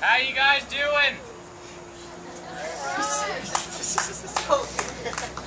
How you guys doing?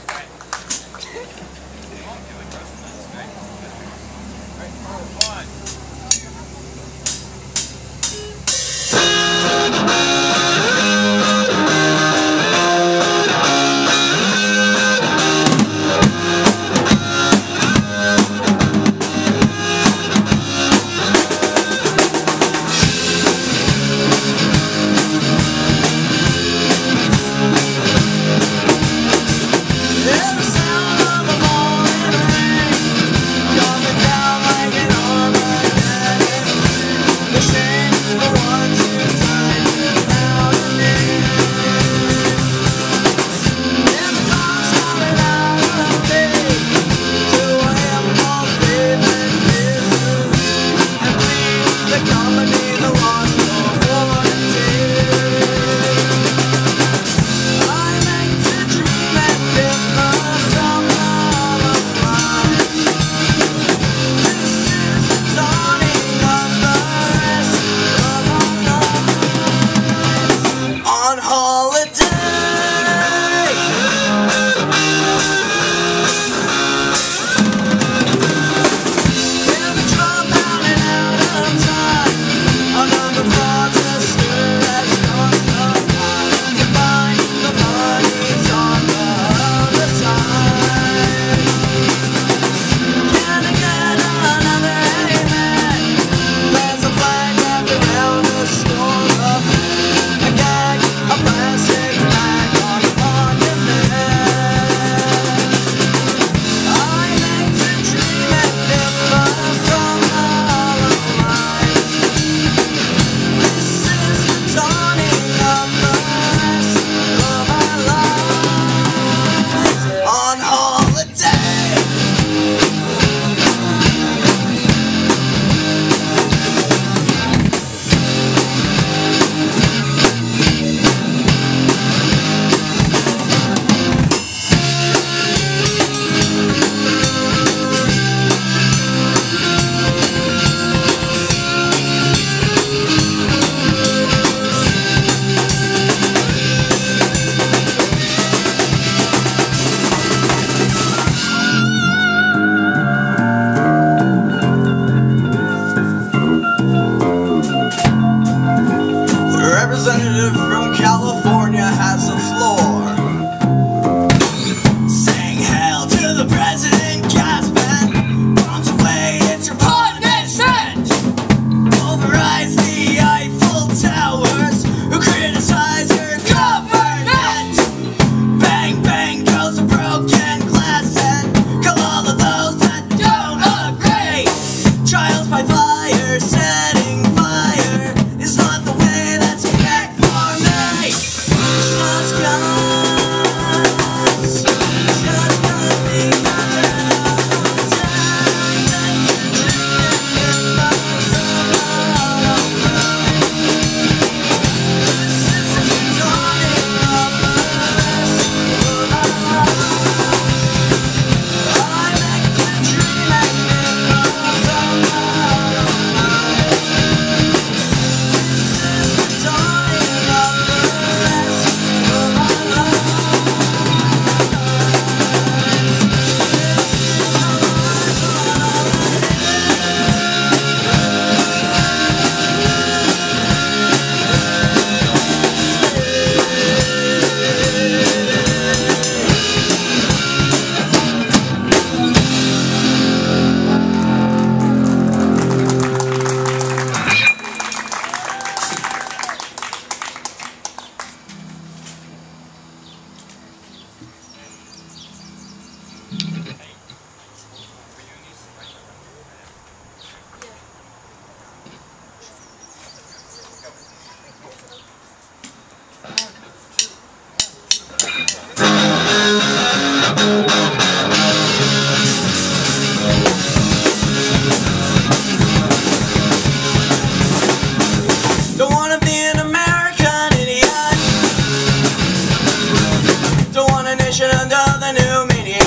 nation under the new media.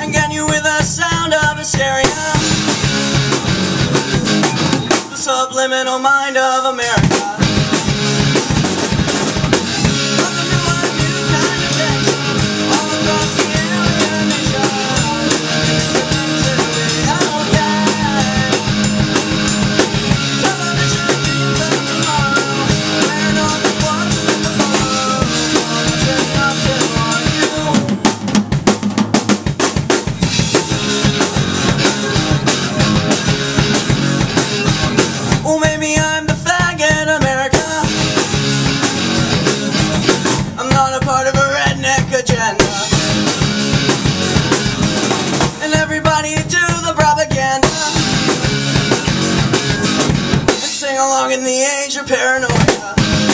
And can you hear the sound of hysteria? The subliminal mind of America. Age of paranoia.